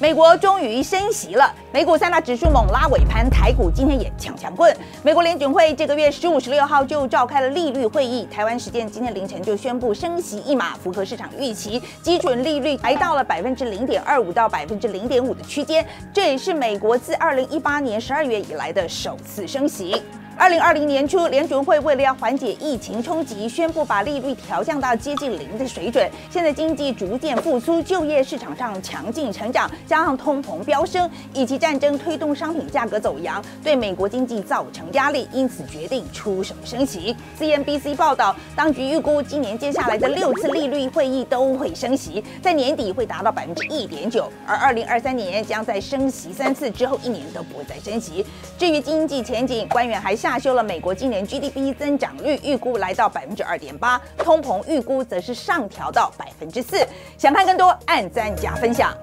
美国终于升息了，美股三大指数猛拉尾盘，台股今天也强强棍。美国联准会这个月十五、十六号就召开了利率会议，台湾时间今天凌晨就宣布升息一码，符合市场预期，基准利率来到了百分之零点二五到百分之零点五的区间，这也是美国自二零一八年十二月以来的首次升息。二零二零年初，联准会为了要缓解疫情冲击，宣布把利率调降到接近零的水准。现在经济逐渐复苏，就业市场上强劲成长，加上通膨飙升，以及战争推动商品价格走扬，对美国经济造成压力，因此决定出手升息。CNBC 报道，当局预估今年接下来的六次利率会议都会升息，在年底会达到百分之一点九，而二零二三年将在升息三次之后一年都不会再升息。至于经济前景，官员还下。下修了美国今年 GDP 增长率预估来到百分之二点八，通膨预估则是上调到百分之四。想看更多，按赞加分享。